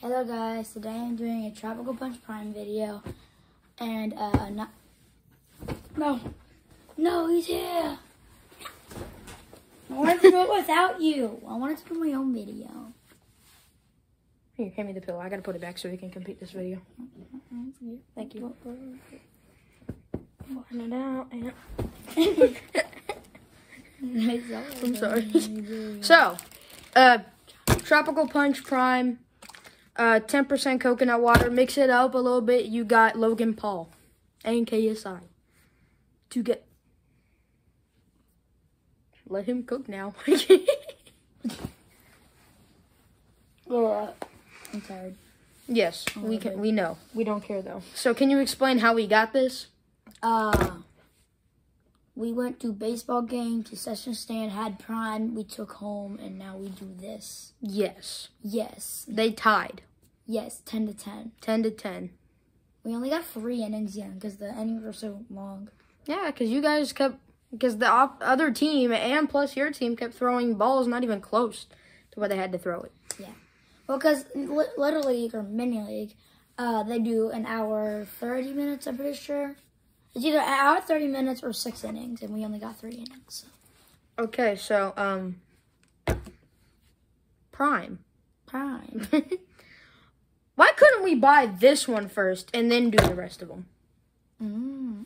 Hello guys, today I'm doing a Tropical Punch Prime video, and uh, not, no, no, he's here. I wanted to do it without you. I wanted to do my own video. Here, hand me the pillow. I gotta put it back so we can complete this video. Thank you. Finding out. and- I'm sorry. So, uh, Tropical Punch Prime, uh, 10% coconut water. Mix it up a little bit. You got Logan Paul and KSI to get. Let him cook now. Ugh. I'm tired. yes, we can. We know. We don't care though. So, can you explain how we got this? Uh, we went to baseball game to session stand, had Prime, we took home, and now we do this. Yes, Yes, they tied yes, 10 to 10. 10 to 10. We only got three innings in because the innings were so long. Yeah, because you guys kept because the other team and plus your team kept throwing balls not even close to where they had to throw it. Yeah. Well, because li- Little League or Mini League, uh, they do an hour 30 minutes, I'm pretty sure. It's either an hour 30 minutes or six innings, and we only got three innings. Okay, so um, Prime. Prime. Why couldn't we buy this one first and then do the rest of them? Mm.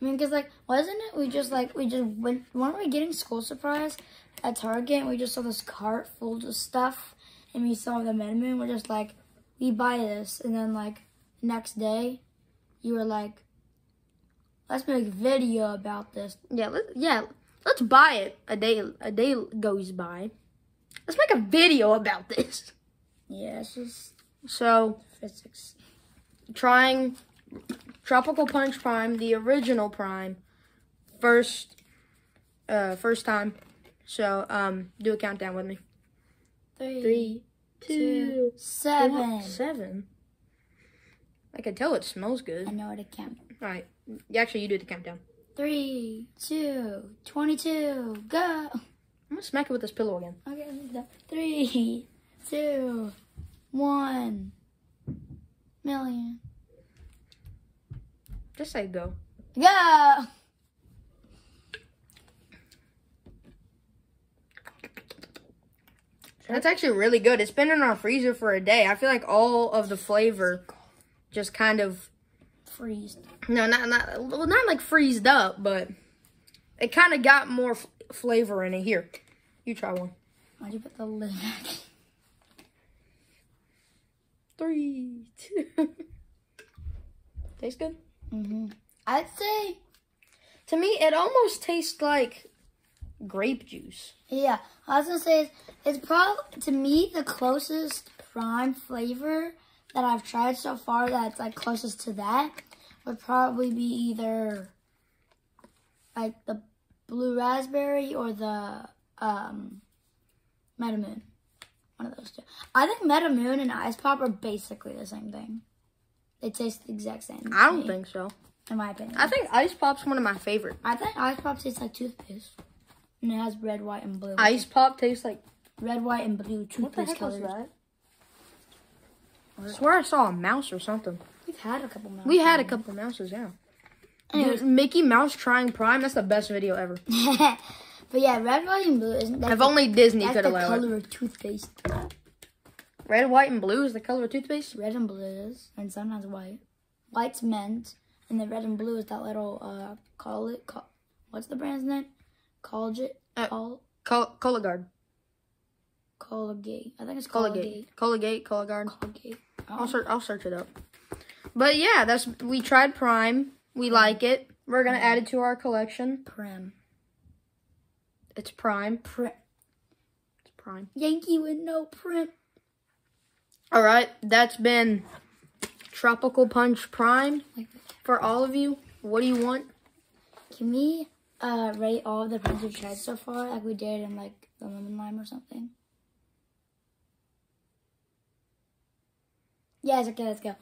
I mean, because, like, wasn't it? We just, like, we just went, weren't we getting school supplies at Target? And we just saw this cart full of stuff, and we saw the and we're just like, we buy this. And then, like, next day, you were like, let's make a video about this. Yeah, let, yeah. Let's buy it. A day a day goes by. Let's make a video about this. Yeah, it's just So physics. trying Tropical Punch Prime, the original Prime, first uh first time. So um do a countdown with me. Three, Three, two, two, seven. seven. I can tell it smells good. I know how to count. All right, actually, you do it the countdown. Three, two, 22, go. I'm gonna smack it with this pillow again. Okay, three, two, one, million. Just say go. Go! That's actually really good. It's been in our freezer for a day. I feel like all of the flavor just kind of Freeze. no, not not well, not like freezed up, but it kind of got more flavor in it. Here, you try one. Why'd you put the lid back? Three, two. Tastes good. Mm-hmm. I'd say, To me, it almost tastes like grape juice. yeah, I was gonna say, it's, it's probably, to me, the closest prime flavor that I've tried so far that's like closest to that would probably be either like the blue raspberry or the um Metamoon. One of those two. I think Metamoon and Ice Pop are basically the same thing. They taste the exact same. I don't me, think so. in my opinion. I think Ice Pop's one of my favorite. I think Ice Pop tastes like toothpaste. And it has red, white, and blue. Ice Pop tastes like Red, white, and blue toothpaste colors. I swear I saw a mouse or something. We've had a couple We had a couple mouses, yeah. Dude, Mickey Mouse trying Prime, that's the best video ever. but yeah, red, white, and blue isn't that If only Disney could the allow it. color of toothpaste. Red, white, and blue is the color of toothpaste? Red and blue is, and sometimes white. White's mint, and the red and blue is that little uh call it call, what's the brand's name? Colgate, Uh, call Col- Colagard. Colgate. I think it's Colgate. Colgate. Colgate. Colgate. I'll search. I'll search it up. But yeah, that's we tried Prime. We like it. We're gonna add it to our collection. Prim. It's Prime. Prim. It's Prime. Yankee with no prim. All right, that's been Tropical Punch Prime for all of you. What do you want? Can we uh rate all of the prints we've tried so far, like we did in like the lemon lime or something? Yes, okay, let's go.